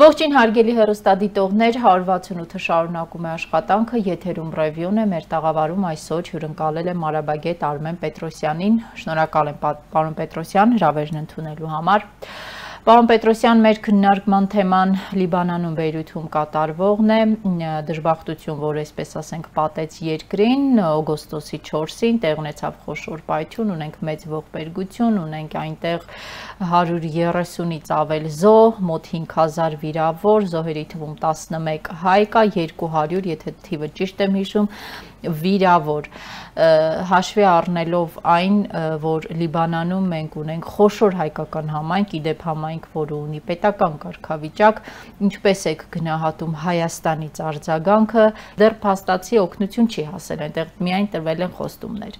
Ողջին հարգելի հերոստադիտողներ, 168-ը շարունակում է աշխատանքը, եթերում ռևյուն է, մեր տաղավարում այսօր հյուրընկալել է Մարաբագետ Արմեն Պետրոսյանին, շնորհակալ եմ պարոն Պետրոսյան հրավերն ընդունելու համար։ Պարոն Պետրոսյան, մեր քննարկման թեման Լիբանանում Բեյրութում կատարվողն է, դժբախտություն, որ այսպես ասենք պատեց երկրին, օգոստոսի 4-ին տեղ ունեցավ խոշոր պայթյուն, ունենք մեծ ողբերգություն, ունենք այնտեղ 130-ից ավել զոհ, մոտ 5000 վիրավոր, զոհերի թվում 11 հայ կա, 200, եթե թիվը ճիշտ եմ հիշում, վիրավոր հաշվի առնելով այն, որ Լիբանանում մենք ունենք խոշոր հայկական համայնք, իդեպ համայնք, որը ունի պետական կարգավիճակ, ինչպես եք գնահատում Հայաստանից արձագանքը, դեռ փաստացի օգնություն չի հասել, այնտեղ միայն տրվել են խոստումներ։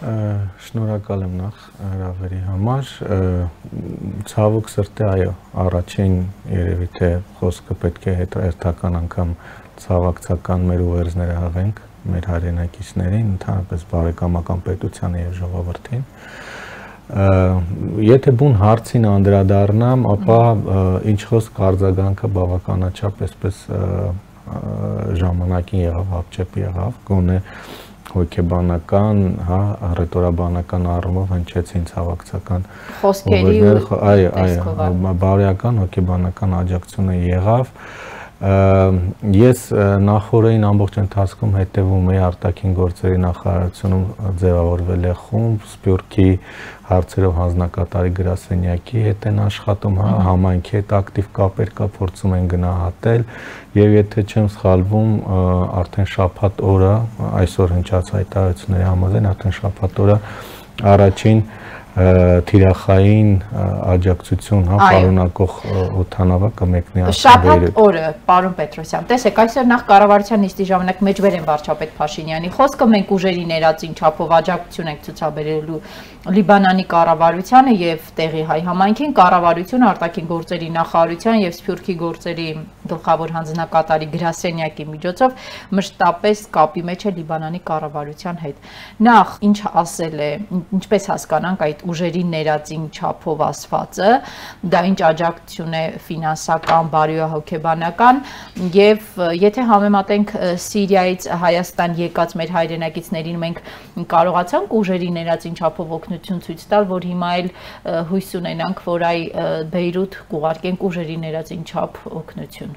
Շնորհակալ եմ նախ հրավերի համար։ Ցավոք սրտի այո, առաջին երևի թե խոսքը պետք է հետրայերթական անգամ ցավակցական մեր ուղերձները հավենք մեր հայրենակիցներին, ընդհանրապես բարեկամական պետությանը եւ ժողովրդին։ Եթե բուն հարցին անդրադառնամ, ապա ինչ խոսք արձագանքը բավականաչափ այսպես ժամանակին եղավ, հապճեպ եղավ, գոնե հոգեբանական, հա, ռետորաբանական առումով հնչեցին ցավակցական խոսքերի այո, այո, բարոյական հոգեբանական աջակցությունը եղավ, եղ Ես նախորդին ամբողջ ընթացքում հետևում էի արտաքին գործերի նախարարությունում ձևավորվել է խումբ Սփյուռքի հարցերով հանձնակատարի գրասենյակի հետ են աշխատում, հա, համայնքի հետ ակտիվ կապեր կա, փորձում են գնահատել եւ եթե չեմ սխալվում, արդեն շաբաթ օրը այսօր հնչած հայտարարությունների համաձայն արդեն շաբաթ օրը առաջին թիրախային աջակցություն, հա, պարունակող օթանավակը մեկնի Շաբաթ օրը, պարոն Պետրոսյան, տեսեք, այսօր նախ կառավարության նիստի ժամանակ մեջբեր են վարչապետ Փաշինյանի խոսքը, մենք ուժերի ներածին չափով աջակցություն ենք ցուցաբերելու Լիբանանի կառավարությանը եւ տեղի հայ համայնքին, կառավարությունը արտաքին գործերի նախարարության եւ Սփյուռքի գործերի գլխավոր հանձնակատարի գրասենյակի միջոցով մշտապես կապի մեջ է Լիբանանի կառավարության հետ։ Նախ ինչ ասել է, ինչպես հասկանանք այդ ուժերի ներածին չափով ասվածը, դա ինչ աջակցություն է ֆինանսական, բարոյահոգեբանական եւ եթե համեմատենք Սիրիայից Հայաստան եկած մեր հայրենակիցներին մենք կարողացանք ուժերի ներածին չափով օգնություն ցույց տալ, որ հիմա էլ հույս ունենանք, որ այ Բեյրութ կուղարկենք ուժերի ներածին չափ օգնություն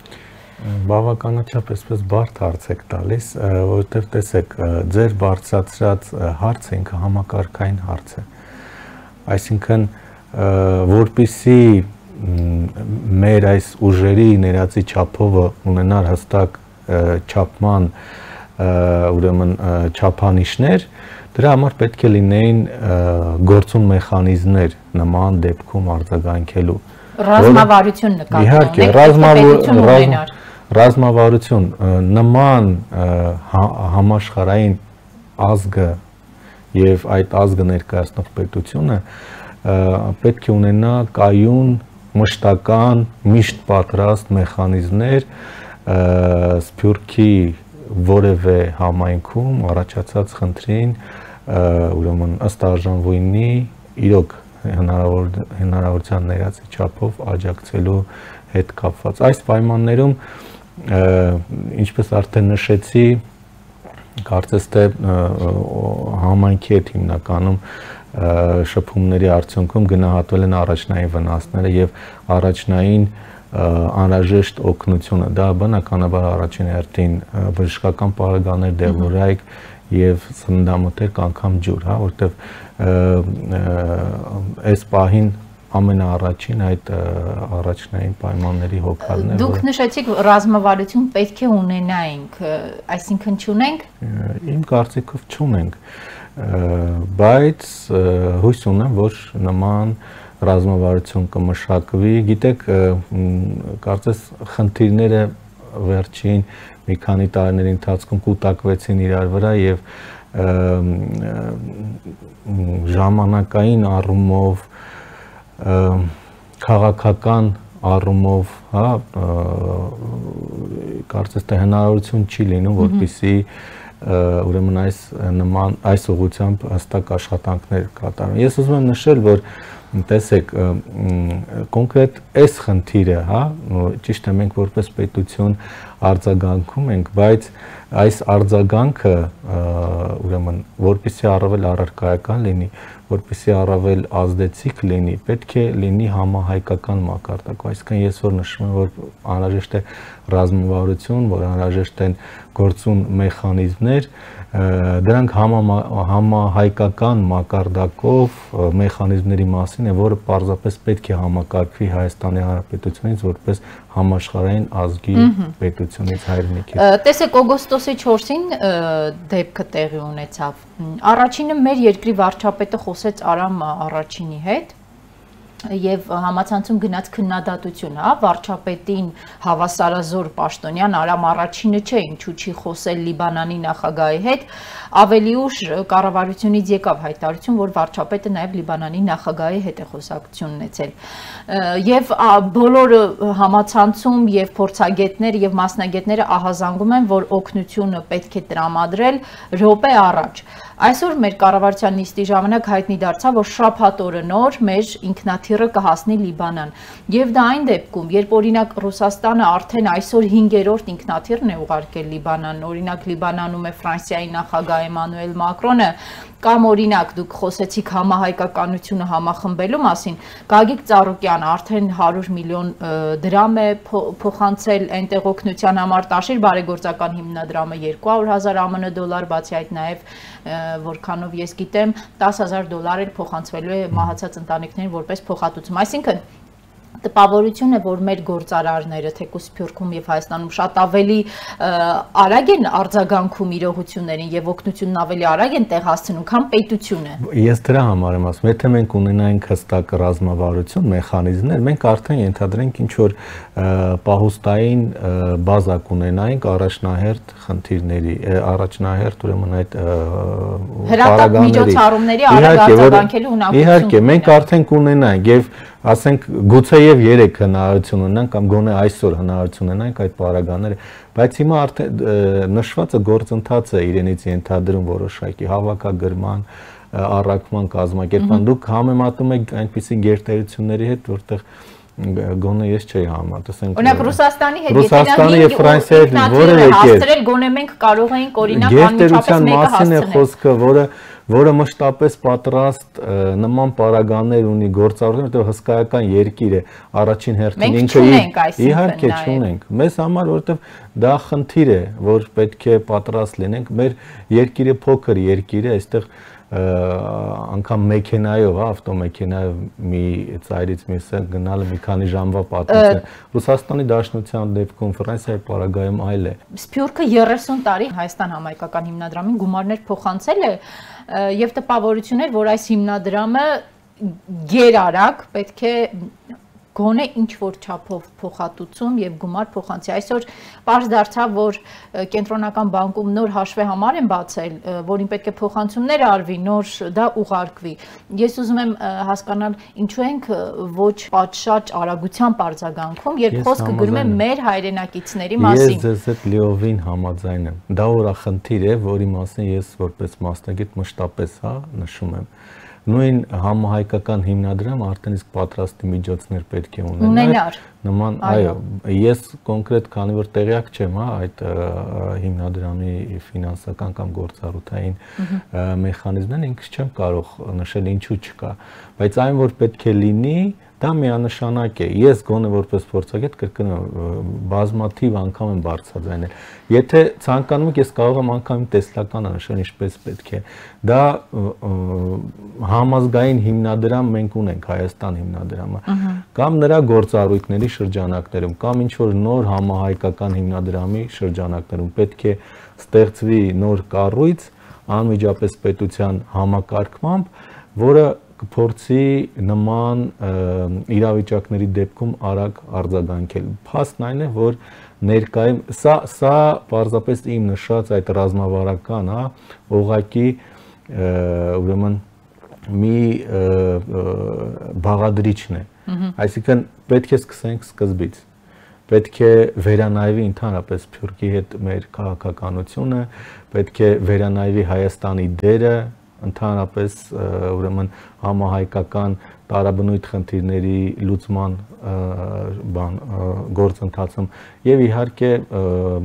բավականաչափ այսպես բարդ հարց եք տալիս, որովհետև տեսեք, ձեր բարձրացրած հարցը ինքը համակարգային հարց է այսինքն որpիսի մեր այս ուժերի ներածի չափովը ունենար հստակ չափման ուրեմն չափանիշներ դրա համար պետք է լինեին գործուն մեխանիզմներ նման դեպքում արձագանքելու ռազմավարություն նկատմամբ իհարկե ռազմավարություն ռազմավարություն նման հա, համաշխարային ազգը եւ այդ ազգը ներկայացնող պետությունը պետք է ունենա կայուն մշտական միշտ պատրաստ մեխանիզմներ սփյուռքի որևէ համայնքում առաջացած խնդրին ուրեմն ըստ արժանվույնի իրոք հնարավոր հնարավորության ներածի չափով աջակցելու հետ կապված այս պայմաններում ինչպես արդեն նշեցի կարծես թե համայնքի հետ հիմնականում շփումների արդյունքում գնահատվել են առաջնային վնասները եւ առաջնային անհրաժեշտ օգնությունը դա բնականաբար առաջին հերթին բժշկական պարագաներ դեղորայք եւ սննդամթերք անգամ ջուր հա որտեվ այս պահին ամենաառաջին այդ առաջնային պայմանների հոգալն է Դուք նշեցիք ռազմավարություն պետք է ունենայինք, այսինքն չունենք։ Իմ կարծիքով չունենք, բայց հույս ունեմ, որ նման ռազմավարություն կմշակվի։ Գիտեք, կարծես խնդիրները վերջին մի քանի տարիների ընթացքում կուտակվեցին իրար վրա եւ ժամանակային առումով քաղաքական առումով, հա, կարծես թե հնարավորություն չի լինում, որպիսի ուրեմն այս նման այս ուղությամբ հստակ աշխատանքներ կատարեն։ Ես ուզում եմ նշել, որ տեսեք կոնկրետ այս խնդիրը, հա, ճիշտ է մենք որպես պետություն արձագանքում ենք, բայց այս արձագանքը ուրեմն որպեսի առավել առարկայական լինի, որպեսի առավել ազդեցիկ լինի, պետք է լինի համահայկական մակարդակ, այսինքն ես որ նշում եմ, որ անհրաժեշտ է ռազմավարություն, որ անհրաժեշտ են գործուն մեխանիզմներ, դրանք համահայկական մակարդակով մեխանիզմների մասին է, որը պարզապես պետք է համակարգվի Հայաստանի Հանրապետությունից որպես համաշխարհային ազգի պետությունից հայրենիքի։ Տեսեք օգոստոսի 4-ին դեպքը տեղի ունեցավ։ Առաջինը մեր երկրի վարչապետը խոսեց Արամ առաջինի հետ եւ համացանցում գնաց քննադատություն, հա, վարչապետին հավասարազոր Պաշտոնյան Արամ առաջինը չէ, ինչու չի խոսել Լիբանանի նախագահի հետ, ավելի ուշ կառավարությունից եկավ հայտարարություն, որ վարչապետը նաեւ Լիբանանի նախագահի հետ է խոսակցություն ունեցել։ Եվ բոլոր համացանցում եւ փորձագետներ եւ մասնագետները ահազանգում են, որ օգնությունը պետք է տրամադրել րոպե առաջ։ Այսօր մեր կառավարության նիստի ժամանակ հայտնի դարձավ, որ շաբաթ օրը նոր մեր ինքնաթիռը կհասնի Լիբանան։ Եվ դա այն դեպքում, երբ օրինակ Ռուսաստանը արդեն այսօր 5-րդ ինքնաթիռն է ուղարկել Լիբանան, օրինակ Լիբանանում է Ֆրանսիայի նախագահ Էմանուել Մակրոնը, կամ օրինակ դուք խոսեցիք համահայկականությունը համախմբելու մասին, Գագիկ Ծառուկյանը արդեն 100 միլիոն դրամ է փոխանցել այնտեղ օգնության համար Տաշիր բարեգործական հիմնադրամը 200.000 ԱՄՆ դոլար, բացի այդ նաև որքանով ես գիտեմ 10000 դոլար էլ փոխանցվելու է մահացած ընտանիքներին որպես փոխհատուցում։ Այսինքն տպավորություն է, որ մեր գործարարները թեկուս Սփյուռքում եւ Հայաստանում շատ ավելի արագ են արձագանքում իրողություններին եւ օգնությունն ավելի արագ են տեղ հասցնում, քան պետությունը։ Ես դրա համար եմ ասում, եթե մենք ունենայինք հստակ ռազմավարություն, մեխանիզմներ, մենք արդեն ենթադրենք ինչ որ պահուստային բազա կունենայինք առաջնահերթ խնդիրների, առաջնահերթ ուրեմն այդ հրատապ միջոցառումների արագ արձագանքելու ունակություն։ Իհարկե, մենք արդեն կունենայինք եւ ասենք գուցե եւ 3 հնարավորություն ունենանք կամ գոնե այսօր հնարավորություն ունենանք այդ պարագաները, բայց հիմա արդեն նշվածը գործընթաց է իրենից ենթադրում որոշակի հավաքագրման, առաքման, կազմակերպման։ Դուք համեմատում եք այնպիսի գերտերությունների հետ, որտեղ գոնե ես չէի համատես ենք Օրինակ Ռուսաստանի հետ Ռուսաստանի եւ Ֆրանսիայի հետ որևէ հաստրել գոնե մենք կարող էինք օրինակ անմիջապես մեկը հասցնել։ Գերտերության մասին է խոսքը, որը որը մշտապես պատրաստ նման պարագաներ ունի գործառույթ, որտեղ հսկայական երկիր է առաջին հերթին ինքը իհարկե չունենք։ Մեզ համար որովհետև դա խնդիր է, որ պետք է պատրաստ լինենք։ Մեր երկիրը փոքր երկիր է, այստեղ անգամ մեքենայով, հա, ավտոմեքենայով մի ծայրից մյուսը գնալը մի քանի ժամվա պատմություն։ Ռուսաստանի Դաշնության դեպքում Ֆրանսիայի պարագայում այլ է։ Սփյուռքը 30 տարի Հայաստան համայնքական հիմնադրամին գումարներ փոխանցել է եւ տպավորություն էր, որ այս հիմնադրամը գերարագ պետք է գոնե ինչ որ չափով փոխհատուցում եւ գումար փոխանցի։ Այսօր པարզ դարձավ, որ կենտրոնական բանկում նոր հաշվի համար են բացել, որին պետք է փոխանցումներ արվի, նոր դա ուղարկվի։ Ես ուզում եմ հասկանալ ինչու ենք ոչ պատշաճ արագությամբ արձագանքում, երբ խոսքը գնում է մեր հայրենակիցների մասին։ Ես ձեզ հետ լիովին համաձայն եմ։ Դա օրախնդիր է, որի մասին ես որպես մասնագետ մշտապես հա նշում եմ նույն համահայկական հիմնադրամ արդեն իսկ պատրաստի միջոցներ պետք է ունենա։ Ունենար։ Նման, այո, ես կոնկրետ քանի որ տեղյակ չեմ, հա, այդ հիմնադրամի ֆինանսական կամ գործառութային մեխանիզմներն ինքս չեմ կարող նշել ինչու չկա, բայց այն որ պետք է լինի, Դա միանշանակ է։ Ես գոնե որպես փորձագետ կրկնում բազմաթիվ անգամ եմ բարձրաձայնել։ Եթե ցանկանում եք, ես կարող եմ անգամ տեսլականը նշել ինչպես պետք է։ Դա համազգային հիմնադրամ մենք ունենք Հայաստան հիմնադրամը։ Կամ նրա գործառույթների շրջանակներում, կամ ինչ որ նոր համահայկական հիմնադրամի շրջանակներում պետք է ստեղծվի նոր կառույց անմիջապես պետության համակարգմամբ, որը կփորձի նման իրավիճակների դեպքում արագ արձագանքել։ Փաստն այն է, որ ներկայում սա սա պարզապես իմ նշած այդ ռազմավարական, հա, օղակի ուրեմն մի բաղադրիչն է։ Այսինքն պետք է սկսենք սկզբից պետք է վերանայվի ընդհանրապես Փյուրքի հետ մեր քաղաքականությունը, պետք է վերանայվի Հայաստանի դերը ընդհանրապես ուրեմն համահայկական տարաբնույթ խնդիրների լուծման բան գործընթացում եւ իհարկե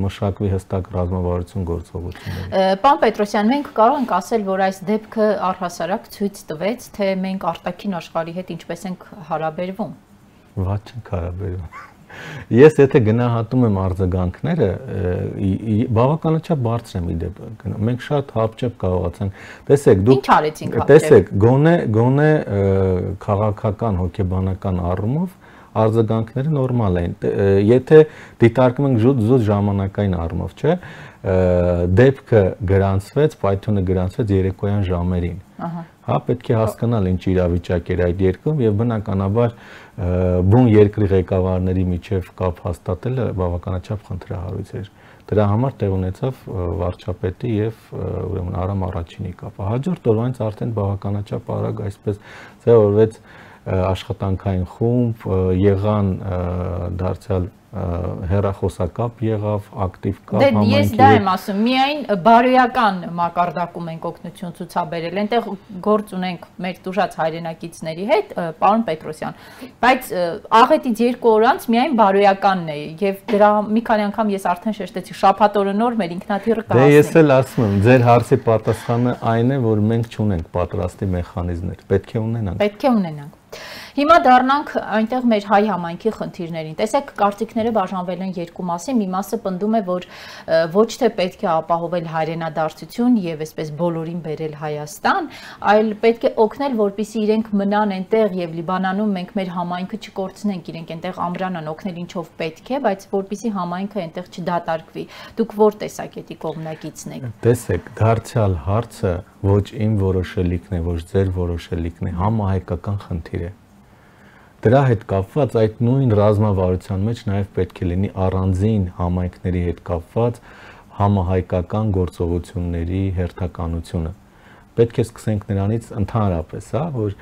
մշակվի հստակ ռազմավարություն գործողությունները։ Պարոն Պետրոսյան, մենք կարող ենք ասել, որ այս դեպքը առհասարակ ցույց տվեց, թե մենք արտաքին աշխարհի հետ ինչպես ենք հարաբերվում։ Ված չենք հարաբերվում։ Ես եթե գնահատում եմ արձագանքները, բավականաչափ բարձր եմ իդեպ Մենք շատ հապճեպ կարողացանք։ Տեսեք, դուք Ինչ արեցինք հապճեպ։ Տեսեք, գոնե գոնե քաղաքական հոգեբանական առումով արձագանքները նորմալ են։ Եթե դիտարկում ենք զուտ զուտ ժամանակային առումով, չէ՞, դեպքը գրանցվեց, պայթյունը գրանցվեց երեկոյան ժամերին։ Ահա հա պետք է հասկանալ ինչ իրավիճակ էր այդ երկրում եւ բնականաբար բուն երկրի ղեկավարների միջև կապ հաստատելը բավականաչափ խնդրահարույց էր դրա համար տեղ ունեցավ վարչապետի եւ ուրեմն Արամ առաջինի կապը հաջորդ օրվանից արդեն բավականաչափ արագ այսպես ձևավորվեց աշխատանքային խումբ եղան դարձյալ հերախոսակապ եղավ, ակտիվ կապ համայնքի։ Դե ես դա եմ ասում, միայն բարոյական մակարդակում ենք օգնություն ցուցաբերել։ Այնտեղ գործ ունենք մեր դուժած հայրենակիցների հետ, պարոն Պետրոսյան, բայց աղետից երկու օր անց միայն բարոյականն է եւ դրա մի քանի անգամ ես արդեն շեշտեցի, շփաթորը նոր մեր ինքնաթիռը կհասնի։ Դե ես էլ ասում եմ, ձեր հարցի պատասխանը այն է, որ մենք չունենք պատրաստի մեխանիզմներ։ Պետք է ունենանք։ Պետք է ունենանք։ Հիմա դառնանք այնտեղ մեր հայ համայնքի խնդիրներին։ Տեսեք, կարծիքները բաժանվել են երկու մասի։ Մի մասը պնդում է, որ ոչ թե պետք է ապահովել հայրենադարձություն եւ այսպես բոլորին բերել Հայաստան, այլ պետք է օգնել, որպիսի իրենք մնան այնտեղ եւ Լիբանանում մենք մեր համայնքը չկորցնենք, իրենք այնտեղ ամրանան օգնել ինչով պետք է, բայց որպիսի համայնքը այնտեղ չդատարկվի։ Դուք որ տեսակետի կողմնակիցն եք։ Տեսեք, դարձյալ հարցը ոչ իմ որոշելիքն է, ոչ ձեր որոշելիքն է, համահայկական խնդիր է։ Դրա հետ կապված այդ նույն ռազմավարության մեջ նաև պետք է լինի առանձին համայնքների հետ կապված համահայկական գործողությունների հերթականությունը։ Պետք է սկսենք նրանից ընդհանրապես, հա, որ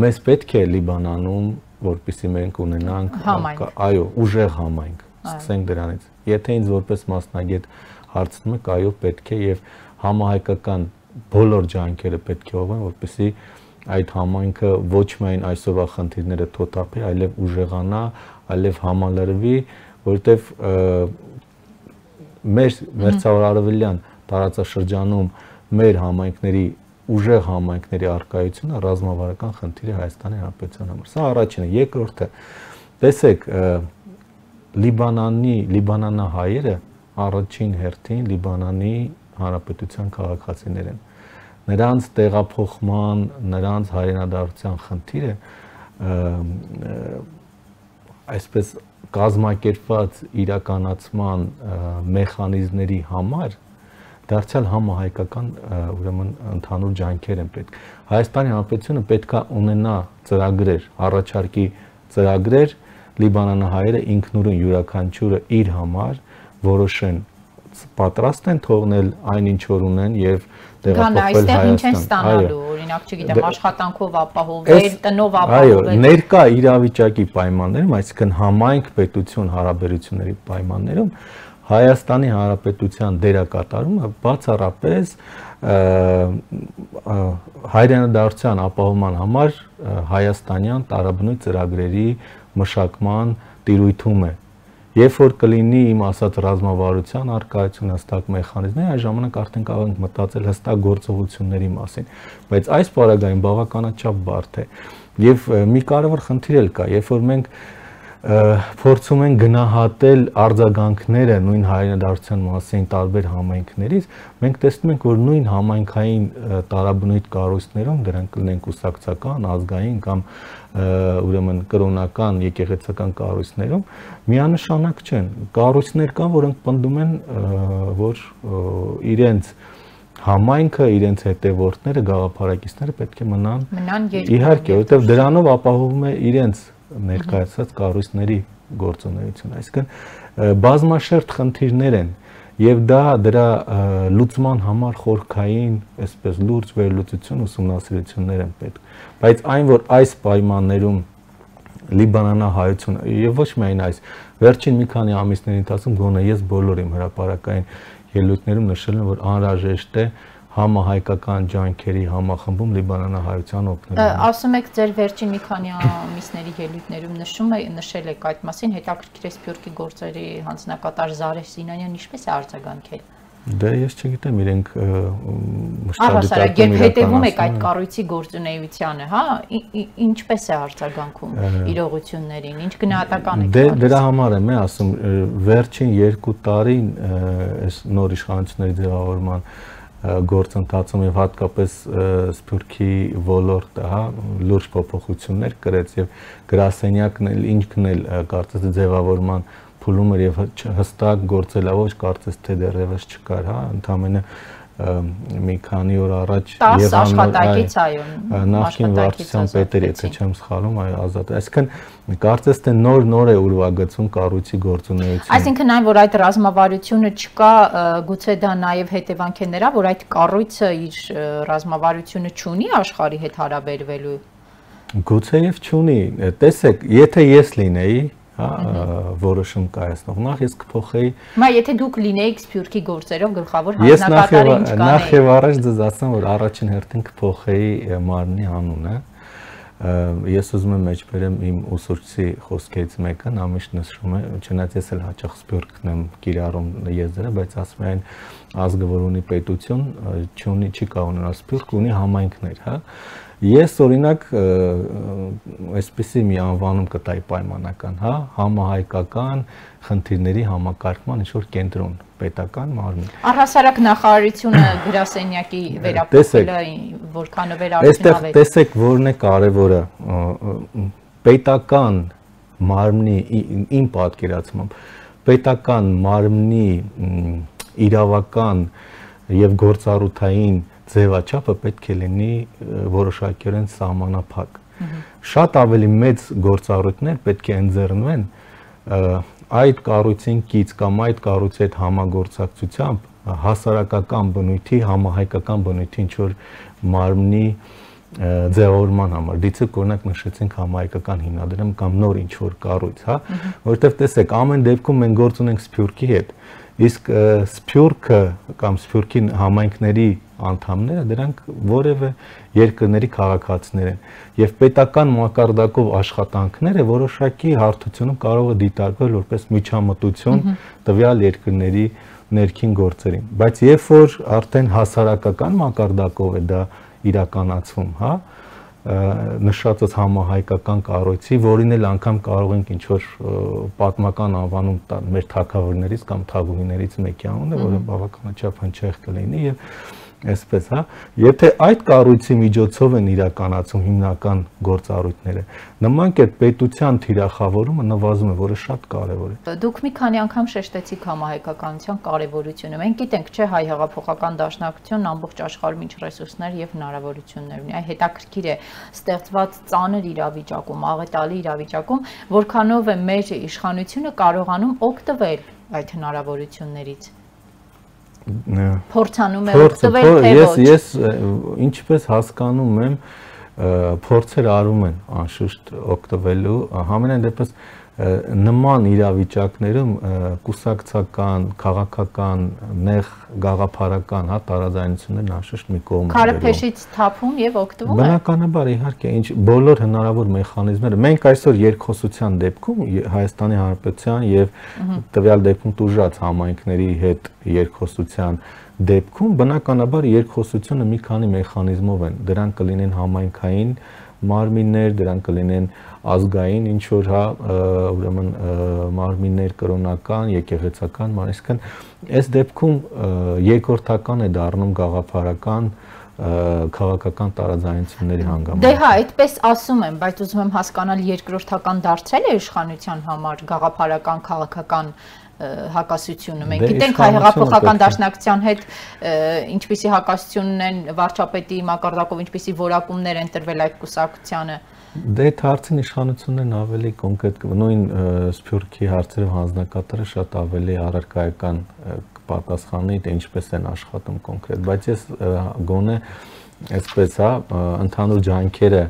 մեզ պետք է Լիբանանում, որպեսզի մենք ունենանք, այո, ուժեղ համայնք։ Սկսենք դրանից։ Եթե ինձ որպես մասնագետ հարցնում եք, այո, պետք է եւ համահայկական բոլոր ջանքերը պետք է ուղղեն, որպեսզի այդ համայնքը ոչ միայն այսօրվա խնդիրները թոթափի, այլև ուժեղանա, այլև համալրվի, որովհետև մեր մերձավոր արևելյան տարածաշրջանում մեր համայնքների ուժեղ համայնքների արկայությունը ռազմավարական խնդիր է Հայաստանի Հանրապետության համար։ Սա առաջինը, երկրորդը տեսեք Լիբանանի Լիբանանահայերը առաջին հերթին Լիբանանի Հանրապետության քաղաքացիներ են նրանց տեղափոխման, նրանց հայրենադարձության խնդիրը այսպես կազմակերպված իրականացման մեխանիզմների համար դարձյալ համահայկական ուրեմն ընդհանուր ջանքեր են պետք։ Հայաստանի Հանրապետությունը պետքա ունենա ծրագրեր, առաջարկի ծրագրեր Լիբանանահայերը ինքնուրույն յուրաքանչյուրը իր համար որոշեն պատրաստ են թողնել այն ինչ որ ունեն եւ տեղափոխվել Հայաստան։ Ինչ են ստանալու, օրինակ, չգիտեմ, դե- աշխատանքով ապահովել, տնով ապահովել։ Այո, ներկա իրավիճակի պայմաններում, այսինքն համայնք պետություն հարաբերությունների պայմաններում Հայաստանի Հանրապետության դերակատարումը բացառապես հայրենադարձության ապահովման համար հայաստանյան տարաբնույթ ծրագրերի մշակման տիրույթում է Երբ որ կլինի իմ ասած ռազմավարության արկայություն հստակ մեխանիզմներ, այն ժամանակ արդեն կարող ենք մտածել հստակ գործողությունների մասին, բայց այս պարագային բավականաչափ բարդ է։ Եվ մի կարևոր խնդիր էլ կա, երբ որ մենք փորձում են գնահատել արձագանքները նույն հայրենադարձության մասին տարբեր համայնքներից, մենք տեսնում ենք, որ նույն համայնքային տարաբնույթ կառույցներում դրանք կլինեն կուսակցական, ազգային կամ ուրեմն կրոնական եկեղեցական կառույցներում միանշանակ չեն։ Կառույցներ կան, որոնք պնդում են, որ իրենց համայնքը, իրենց հետևորդները, գաղափարակիցները պետք է մնան մնան իհարկե, որովհետև դրանով ապահովում է իրենց ներկայացած կառույցների գործունեությունը։ Այսինքն բազմաշերտ խնդիրներ են եւ դա դրա լուծման համար խորքային, այսպես լուրջ վերլուծություն ուսումնասիրություններ են պետք բայց այն որ այս պայմաններում Լիբանանահայությունը եւ ոչ միայն այս վերջին մի քանի ամիսների ընթացքում գոնե ես բոլոր իմ հրաապարական ելույթներում նշել եմ որ անհրաժեշտ է համահայկական ջանքերի համախմբում Լիբանանահայության օգնելու։ Ասում եք ձեր վերջին մի քանի ամիսների ելույթներում նշում է նշել եք այդ մասին հետաքրքիր է Սփյուռքի գործերի հանձնակատար Զարե Սինանյան ինչպես է արձագանքել։ Դե ես չգիտեմ իրենք մշտադիտարկում երբ հետևում եք այդ կառույցի գործունեությանը, հա, ինչպես է արձագանքում իրողություններին, ինչ գնահատական եք։ Դե դրա համար եմ ասում վերջին 2 տարին այս նոր իշխանությունների ձևավորման գործընթացում եւ հատկապես սփյուռքի ոլորտը, հա, լուրջ փոփոխություններ կրեց եւ գրասենյակն էլ ինքն էլ կարծես ձևավորման փուլում էր եւ հստակ գործելավոճ կարծես թե դեռևս չկար, հա, ընդամենը մի քանի օր առաջ եւ աշխատակից այո նախին վարչության պետեր եթե չեմ սխալում այո ազատ այսինքն կարծես թե նոր նոր է ուրվագծում կառույցի գործունեությունը այսինքն այն որ այդ ռազմավարությունը չկա գուցե դա նաեւ հետևանք է նրա որ այդ կառույցը իր ռազմավարությունը չունի աշխարհի հետ հարաբերվելու գուցե եւ չունի տեսեք եթե ես լինեի հա որոշում կայացնող նախ ես կփոխեի Մա եթե դուք լինեիք Սփյուռքի գործերով գլխավոր հանձնակատարը ինչ կանեի Նախ եւ առաջ ձեզ ասեմ որ առաջին հերթին կփոխեի մարմնի անունը ես ուզում եմ մեջբերեմ իմ ուսուցչի խոսքերից մեկը, նա միշտ նշում է, չնայած ես էլ հաճախ սպյուրքն եմ կիրառում եզրը, բայց ասում են ազգը որ ունի պետություն, չունի չի կարող ունենալ սպյուրք, ունի համայնքներ, հա։ Ես օրինակ այսպեսի մի անվանում կտայի պայմանական, հա, համահայկական խնդիրների համակարգման ինչ որ կենտրոն, պետական մարմին։ Առհասարակ նախարարությունը գրասենյակի վերապրելը որքանով էր արդյունավետ։ Այստեղ տեսեք որն է կարևորը պետական մարմնի իմ պատկերացմամբ պետական մարմնի իրավական եւ գործառութային ձևաչափը պետք է լինի որոշակիորեն սահմանափակ։ Շատ ավելի մեծ գործառույթներ պետք է ընձեռնվեն այդ կառույցին կից կամ այդ կառույցի հետ համագործակցությամբ հասարակական բնույթի, համահայկական բնույթի ինչ որ մարմնի ձևավորման համար դիցը օրինակ նշեցինք համահայկական հիմնադրամ կամ նոր ինչ որ կառույց, հա, որովհետև տեսեք ամեն դեպքում մենք գործ ունենք Սփյուռքի հետ իսկ Սփյուռքը կամ Սփյուռքի համայնքների անդամները դրանք որևէ երկրների քաղաքացիներ են եւ պետական մակարդակով աշխատանքները որոշակի հարթությունում կարող է դիտարկվել որպես միջամտություն տվյալ երկրների ներքին գործերին բայց երբ որ արդեն հասարակական մակարդակով է դա իրականացվում հա նշածս համահայկական կառույցի, որին էլ անգամ կարող ենք ինչ որ պատմական անվանում տալ մեր թակավորներից կամ թագուհիներից մեկի անունը, որը բավականաչափ հնչեղ կլինի եւ այսպես, հա, եթե այդ կառույցի միջոցով են իրականացում հիմնական գործառույթները, նման կերպ պետության թիրախավորումը նվազում է, որը շատ կարևոր է։ Դուք մի քանի անգամ շեշտեցիք համահայկականության կարևորությունը։ Մենք գիտենք, չէ, հայ հեղափոխական դաշնակցությունն ամբողջ աշխարհում ինչ ռեսուրսներ եւ հնարավորություններ ունի։ Այ հետաքրքիր է ստեղծված ծանր իրավիճակում, աղետալի իրավիճակում, որքանով է մեր իշխանությունը կարողանում օգտվել այդ հնարավորություններից փորձանում է օգտվել թե ոչ։ Ես ես ինչպես հասկանում եմ փորձեր արում են անշուշտ օգտվելու համենայն դեպս նման իրավիճակներում կուսակցական, քաղաքական, նեղ գաղափարական, հա, տարաձայնություններն անշուշտ մի կողմ են։ Քարփեշից թափում եւ օգտվում են։ Բնականաբար իհարկե, ինչ բոլոր հնարավոր մեխանիզմները։ Մենք այսօր երկխոսության դեպքում Հայաստանի Հանրապետության եւ տվյալ դեպքում տուժած համայնքների հետ երկխոսության դեպքում բնականաբար երկխոսությունը մի քանի մեխանիզմով են։ Դրանք կլինեն համայնքային մարմիններ, դրանք կլինեն ազգային ինչ որ հա ուրեմն մարմիններ կրոնական, եկեղեցական, մանիսկն այս դեպքում երկրորդական է դառնում գաղափարական քաղաքական տարաձայնությունների հանգամանք։ Դե հա, այդպես ասում եմ, բայց ուզում եմ հասկանալ երկրորդական դարձել է իշխանության համար գաղափարական քաղաքական հակասությունը։ Մենք դե գիտենք հայ հեղափոխական դաշնակցության հետ ինչպիսի հակասությունն են վարչապետի մակարդակով, ինչպիսի որակումներ են տրվել այդ կուսակցությանը։ Դե հարցին իշխանություններն ավելի կոնկրետ նույն Սփյուռքի հարցերով հանձնակատարը շատ ավելի առարկայական պատասխանի թե ինչպես են աշխատում կոնկրետ, բայց ես գոնե այսպես հա ընդհանուր ջանքերը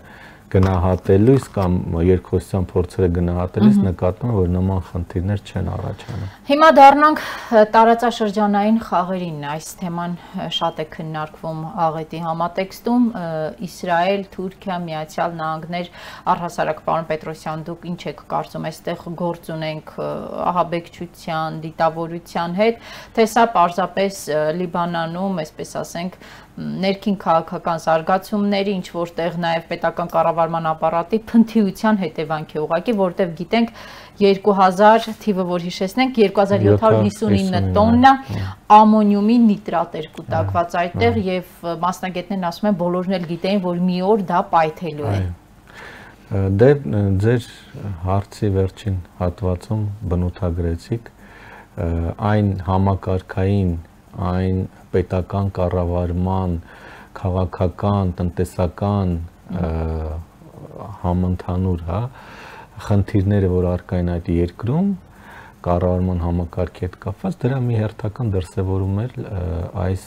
գնահատելուց կամ երկխոսության փորձերը գնահատելուց նկատում որ նման խնդիրներ չեն առաջանում։ Հիմա դառնանք տարածաշրջանային խաղերին։ Այս թեման շատ է քննարկվում աղետի համատեքստում։ Իսրայել, Թուրքիա, Միացյալ Նահանգներ, առհասարակ պարոն Պետրոսյան, դուք ինչ եք կարծում, այստեղ գործ ունենք ահաբեկչության, դիտավորության հետ, թե սա պարզապես Լիբանանում, այսպես ասենք, ներքին քաղաքական զարգացումների, ինչ որտեղ նաև պետական կառավարման ապարատի փնթիության հետևանք է ուղղակի, որտեղ գիտենք 2000 թիվը որ հիշեցնենք 2759 տոննա ամոնիումի նիտրատ էր կուտակված այդտեղ եւ մասնագետներն ասում են բոլորն էլ գիտեին որ մի օր դա պայթելու է Դե ձեր հարցի վերջին հատվածում բնութագրեցիք այն համակարգային այն պետական կառավարման, քաղաքական, տնտեսական համընդհանուր, հա, խնդիրները, որ արկա են այդ երկրում, կառավարման համակարգի հետ կապված, դրա մի հերթական դրսևորում էր այս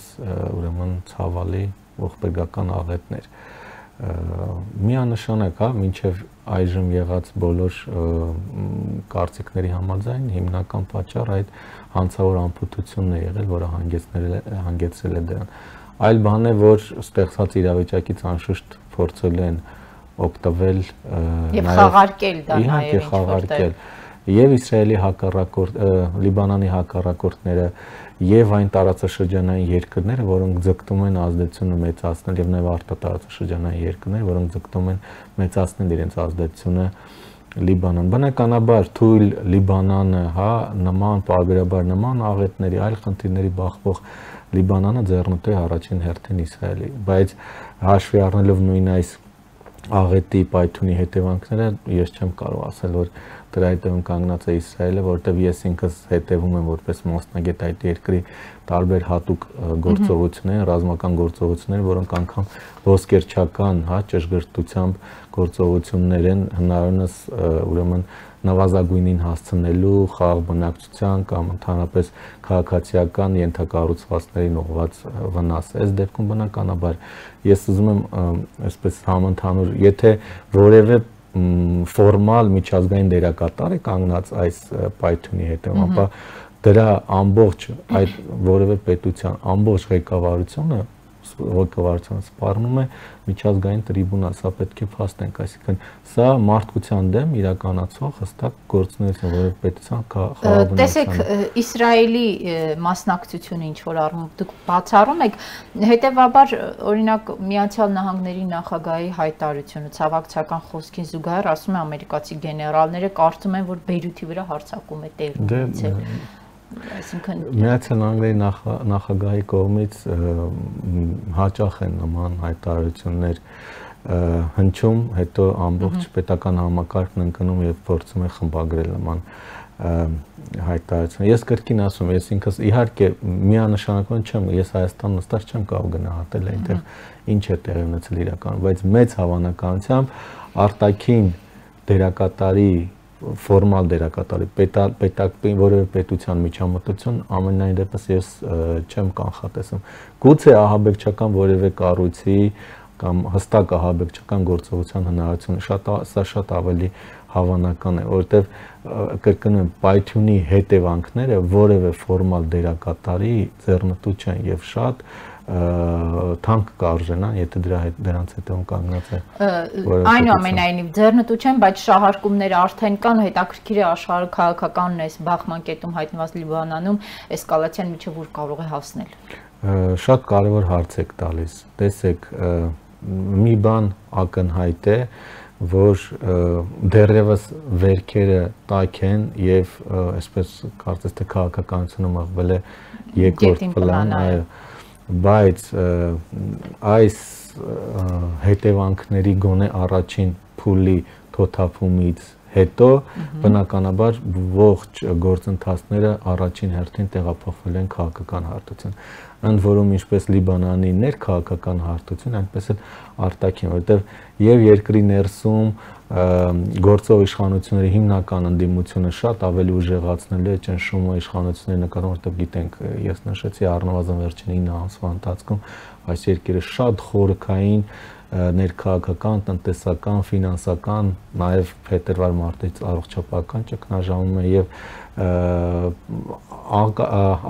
ուրեմն ցավալի ողբերգական աղետներ միանշանակ, հա, մինչև այժմ եղած բոլոր կարծիքների համաձայն հիմնական պատճառ այդ հանցավոր անփութությունն է եղել, որը հանգեցնել հանգեցրել է դրան։ Այլ բան է, որ ստեղծած իրավիճակից անշուշտ փորձել են օգտվել եւ խաղարկել դա նաև խաղարկել եւ Իսրայելի հակառակորդ Լիբանանի հակառակորդները եւ այն տարածաշրջանային երկրները, որոնք ձգտում են ազդեցությունը մեծացնել եւ նաեւ արտատարածաշրջանային երկրներ, որոնք ձգտում են մեծացնել իրենց ազդեցությունը Լիբանան։ Բնականաբար թույլ Լիբանանը, հա, նման պարբերաբար նման աղետների, այլ խնդիրների բախվող Լիբանանը ձեռնտու է առաջին հերթին Իսրայելի, բայց հաշվի առնելով նույն այս աղետի պայթունի հետևանքները, ես չեմ կարող ասել, որ դրա հետևում կանգնած է Իսրայելը, որովհետև ես ինքս հետևում եմ որպես մասնագետ այդ երկրի տարբեր հատուկ գործողություններ, ռազմական գործողություններ, որոնք անգամ ոսկերչական, հա, ճշգրտությամբ գործողություններ են հնարավորինս ուրեմն նվազագույնին հասցնելու խաղ բնակչության կամ ընդհանրապես քաղաքացիական ենթակառուցվածքներին ուղղված վնաս։ Այս դեպքում բնականաբար ես ուզում եմ այսպես համընդհանուր, եթե որևէ ֆորմալ միջազգային դերակատար է կանգնած այս պայթունի հետևում, ապա դրա ամբողջ այդ որևէ պետության ամբողջ ղեկավարությունը ղեկավարությունը սպառնում է միջազգային տրիբունալ, սա պետք է փաստենք, այսինքն սա մարդկության դեմ իրականացվող հստակ գործունեություն, որը պետության խաղաբնական։ Տեսեք, Իսրայելի մասնակցությունը ինչ որ առումով դուք բացառում եք, հետեւաբար օրինակ Միացյալ Նահանգների նախագահի հայտարարությունը ցավակցական խոսքին զուգահեռ ասում է ամերիկացի գեներալները կարծում են, որ Բեյրութի վրա հարձակում է տեղի ունեցել։ Դե այսինքն Միացյալ Նահանգների նախագահի կողմից հաճախ են նման հայտարարություններ հնչում, հետո ամբողջ պետական համակարգն ընկնում եւ փորձում է խմբագրել նման հայտարարություն։ Ես կրկին ասում, ես ինքս իհարկե միանշանակորեն չեմ, ես Հայաստան նստած չեմ կարող գնահատել այնտեղ ինչ է տեղի ունեցել իրականում, բայց մեծ հավանականությամբ արտաքին դերակատարի ֆորմալ դերակատարի պետալ պետակին որևէ պետության միջամտություն ամենայն դեպս ես չեմ կանխատեսում գուցե ահաբեկչական որևէ կառույցի կամ հստակ ահաբեկչական գործողության հնարավորությունը շատ սա շատ ավելի հավանական է որովհետև կրկնում պայթյունի հետևանքները որևէ ֆորմալ դերակատարի ձեռնտու չեն եւ շատ թանկ կարժենան, եթե դրա հետ դրանց հետևում կանգնած է։ Այնուամենայնիվ ձեռնտու չեն, բայց շահարկումները արդեն կան, հետաքրքիր է աշխարհը քաղաքականն է բախման կետում հայտնված Լիբանանում էսկալացիան միջև ուր կարող է հասնել։ Շատ կարևոր հարց եք տալիս։ Տեսեք, մի բան ակնհայտ է, որ դեռևս վերքերը տաք են եւ այսպես կարծես թե քաղաքականությունը մղվել է երկրորդ պլան, այո բայց այս հետևանքների գոնե առաջին փուլի թոթափումից հետո բնականաբար ողջ գործընթացները առաջին հերթին տեղափոխվել են քաղաքական հարթություն ընդ որում ինչպես Լիբանանի ներքաղաքական հարթություն, այնպես էլ արտաքին, որովհետև եւ երկրի ներսում գործող իշխանությունների հիմնական ընդդիմությունը շատ ավելի ուժեղացնելու է ճնշումը իշխանությունների նկատմամբ, որովհետև գիտենք, ես նշեցի առնվազն վերջին 9 ամսվա ընթացքում այս երկիրը շատ խորքային ներքաղաքական, տնտեսական, ֆինանսական, նաև փետրվար մարտից առողջապահական ճգնաժամում է եւ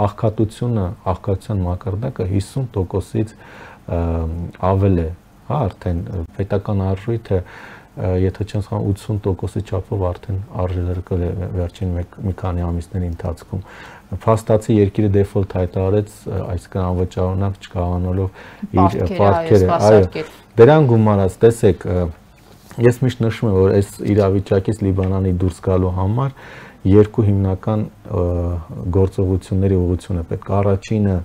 աղքատությունը, աղքատության մակարդակը 50%-ից ավել է, հա, արդեն պետական արժույթը եթե չեմ սխալվում 80%-ի չափով արդեն արժեզրկել է վերջին մի քանի ամիսների ընթացքում փաստացի երկիրը դեֆոլտ հայտարարեց, այսինքն անվճարունակ չկարողանալով իր պարտքերը, այո, դրան գումարած, տեսեք, ես միշտ նշում եմ, որ այս իրավիճակից Լիբանանի դուրս գալու համար երկու հիմնական գործողությունների ուղղություն է պետք։ Առաջինը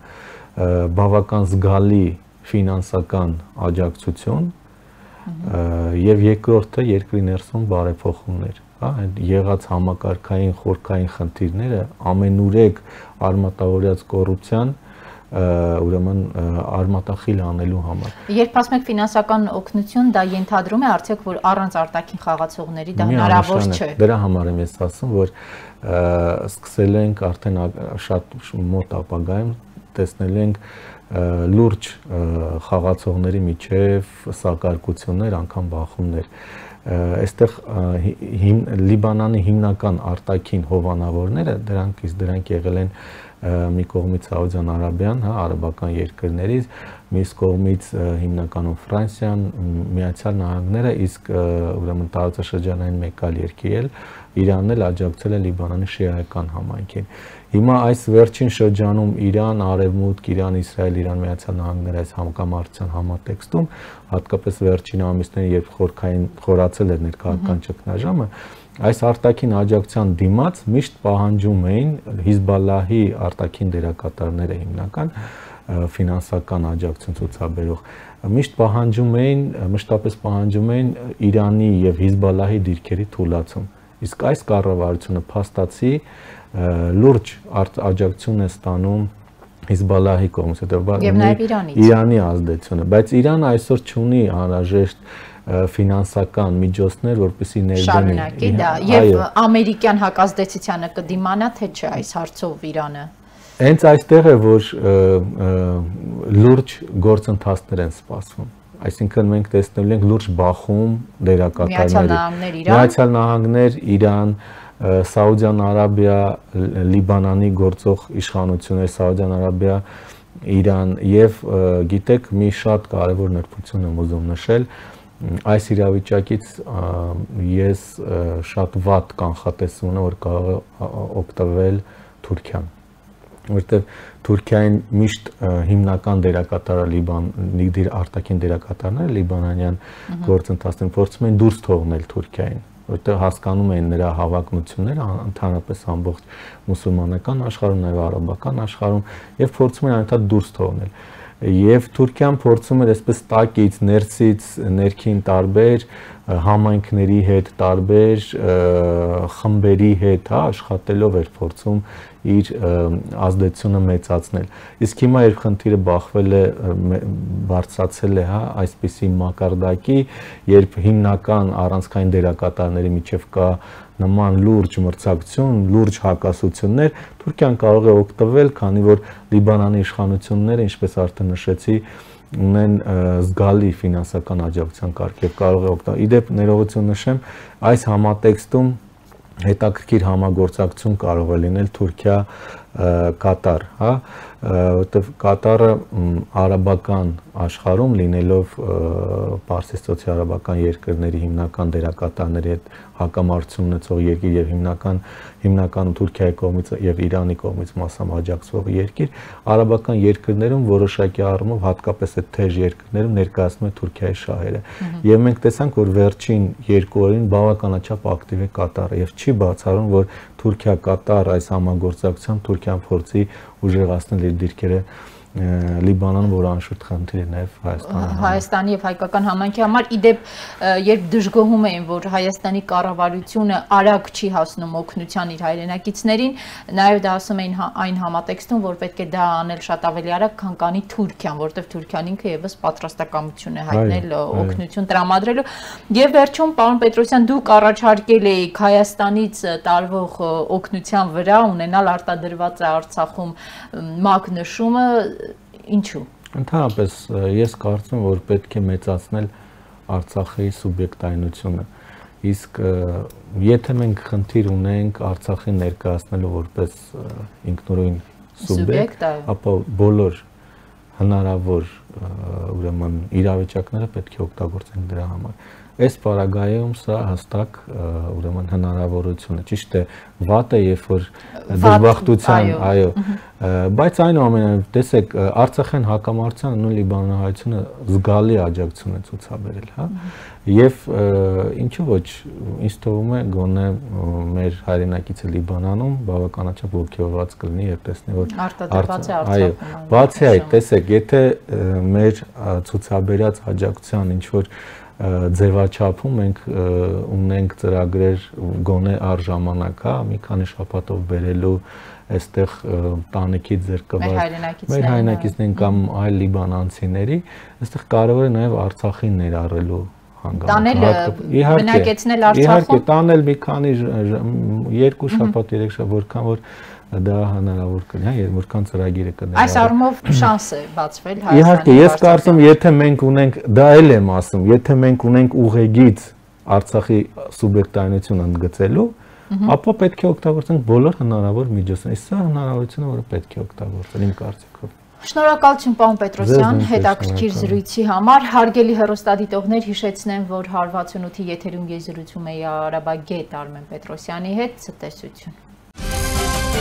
բավական զգալի ֆինանսական աջակցություն եւ երկրորդը երկրի ներսում բարեփոխումներ հա այդ եղած համակարգային խորքային խնդիրները ամենուրեք արմատավորած կոռուպցիան ուրեմն արմատախիլ անելու համար։ Երբ ասում եք ֆինանսական օգնություն, դա ենթադրում է արդյոք որ առանց արտաքին խաղացողների դա հնարավոր չէ։ Դրա համար եմ ես ասում, որ սկսել ենք արդեն շատ մոտ ապագայում տեսնել ենք լուրջ խաղացողների միջև սակարկություններ, անգամ բախումներ այստեղ Լիբանանի հիմնական արտաքին հովանավորները դրանք իսկ դրանք եղել են մի կողմից Սաուդյան Արաբիան, հա, արաբական երկրներից, մյուս կողմից հիմնականում Ֆրանսիան, Միացյալ Նահանգները, իսկ ուրեմն տարածաշրջանային մեկ այլ երկիր էլ Իրանն էլ աջակցել է Լիբանանի շիայական համայնքին։ Հիմա այս վերջին շրջանում Իրան, Արևմուտք, Իրան, Իսրայել, Իրան, Միացյալ Նահանգներ այս համակամարտության համատեքստում, հատկապես վերջին ամիսներին, երբ խորքային խորացել էր ներքաղաքական ճգնաժամը, այս արտաքին աջակցության դիմաց միշտ պահանջում էին Հիզբալլահի արտաքին դերակատարները հիմնական ֆինանսական աջակցություն ցուցաբերող միշտ պահանջում էին մշտապես պահանջում էին Իրանի եւ Հիզբալլահի դիրքերի թույլատրում իսկ այս կառավարությունը փաստացի լուրջ աջակցություն է ստանում Հիզբալլահի կողմից, հետո նաեւ Իրանից։ Իրանի ազդեցությունը, բայց Իրանը այսօր չունի անհրաժեշտ ֆինանսական միջոցներ, որպեսզի ներդնի։ Շարունակի դա եւ ամերիկյան հակազդեցությանը կդիմանա թե չէ այս հարցով Իրանը։ Հենց այստեղ է որ լուրջ գործընթացներ են սպասվում այսինքն մենք տեսնելու ենք լուրջ բախում դերակատարների Միացյալ Նահանգներ, Իրան, Սաուդյան Արաբիա, Լիբանանի գործող իշխանություններ, Սաուդյան Արաբիա, Իրան եւ գիտեք մի շատ կարևոր նրբություն եմ ուզում նշել այս իրավիճակից ես շատ վատ կանխատեսում ունեմ որ կարող օգտվել Թուրքիան որտեղ Թուրքիային միշտ հիմնական դերակատարը Լիբանի դեր արտաքին դերակատարները լիբանանյան գործընթացին փորձում են դուրս թողնել Թուրքիային որտեղ հասկանում են նրա հավակնությունները ընդհանրապես ամբողջ մուսուլմանական աշխարհում, նաև արաբական աշխարհում եւ փորձում են անընդհատ դուրս թողնել եւ Թուրքիան փորձում էր այսպես տակից, ներսից, ներքին տարբեր համայնքների հետ, տարբեր խմբերի հետ, հա, աշխատելով էր փորձում իր ազդեցությունը մեծացնել։ Իսկ հիմա երբ խնդիրը բախվել է բարձրացել է, հա, այսպիսի մակարդակի, երբ հիմնական առանցքային դերակատարների միջև կա նման լուրջ մրցակցություն, լուրջ հակասություններ, Թուրքիան կարող է օգտվել, քանի որ Լիբանանի իշխանությունները, ինչպես արդեն նշեցի, ունեն զգալի ֆինանսական աջակցության կարգ եւ կարող է օգտվել։ Իդեպ ներողություն նշեմ, այս համատեքստում հետաքրքիր համագործակցություն կարող է լինել Թուրքիա Կատար, հա, որտեվ Կատարը արաբական աշխարհում լինելով Պարսից ծոցի արաբական երկրների հիմնական դերակատարների հետ հակամարտություն ունեցող երկիր եւ հիմնական հիմնականում Թուրքիայի կողմից եւ Իրանի կողմից մասամբ աջակցվող երկիր, արաբական երկրներում որոշակի առումով հատկապես այդ թեժ երկրներում ներկայացնում է Թուրքիայի շահերը։ Եվ մենք տեսանք, որ վերջին երկու օրին բավականաչափ ակտիվ է Կատարը եւ չի բացառում, որ Թուրքիա-Կատար այս համագործակցությամբ Թուրքիան փորձի ուժեղացնել իր դիրքերը Լիբանան, որ անշուշտ խնդիր է նաև Հայաստանի։ Հայաստանի եւ հայկական համայնքի համար իդեպ երբ դժգոհում էին, որ Հայաստանի կառավարությունը արագ չի հասնում օգնության իր հայրենակիցներին, նաև դա ասում էին հա, այն համատեքստում, որ պետք է դա անել շատ ավելի արագ, քան կանի Թուրքիան, որտեղ Թուրքիան ինքը եւս պատրաստակամություն է հայտնել օգնություն տրամադրելու։ Եվ վերջում, պարոն Պետրոսյան, դուք առաջարկել եք Հայաստանից տարվող օգնության վրա ունենալ արտադրված Արցախում մագնշումը ինչու։ Ընդհանրապես ես կարծում որ պետք է մեծացնել Արցախի սուբյեկտայնությունը։ Իսկ եթե մենք խնդիր ունենք Արցախին ներկայացնելու որպես ինքնուրույն սուբյեկտ, ապա բոլոր հնարավոր ուրեմն իրավիճակները պետք է օգտագործենք դրա համար այս պարագայում սա հստակ ուրեմն հնարավորություն է ճիշտ է վատ է երբ որ դժբախտության այո բայց այնուամենայնիվ տեսեք արցախյան հակամարտությանը նույն լիբանանահայությունը զգալի աջակցություն է ցուցաբերել հա եւ ինչու ոչ ինձ թվում է գոնե մեր հայրենակիցը լիբանանում բավականաչափ ողջորված կլինի եւ տեսնի որ այո բացի այդ տեսեք եթե մեր ցուցաբերած աջակցության ինչ որ ձևաչափում մենք ունենք ծրագրեր գոնե առ ժամանակ, հա, մի քանի շաբաթով բերելու այստեղ տանիքից զրկված մեր հայրենակիցներին կամ այլ լիբանանցիների, այստեղ կարևոր է նաև Արցախին ներառելու հանգամանքը։ Բնակեցնել Արցախում։ Իհարկե, տանել մի քանի երկու շաբաթ, երեք շաբաթ, որքան որ դա հնարավոր կլինի, հա, որքան ծրագիրը կներառի։ Այս առումով շանս է բացվել Հայաստանի։ Իհարկե, ես կարծում եթե մենք ունենք, դա էլ եմ ասում, եթե մենք ունենք ուղեգից Արցախի սուբյեկտայնություն ընդգծելու, ապա պետք է օգտագործենք բոլոր հնարավոր միջոցները։ Սա հնարավորությունը, որը պետք է օգտագործել իմ կարծիքով։ Շնորհակալություն պարոն Պետրոսյան, հետաքրքիր զրույցի համար։ Հարգելի հեռուստադիտողներ, հիշեցնեմ, որ 168-ի եթերում եզրուցում էի Արաբագետ Արմեն Պետրոսյանի հետ։ Ցտեսություն։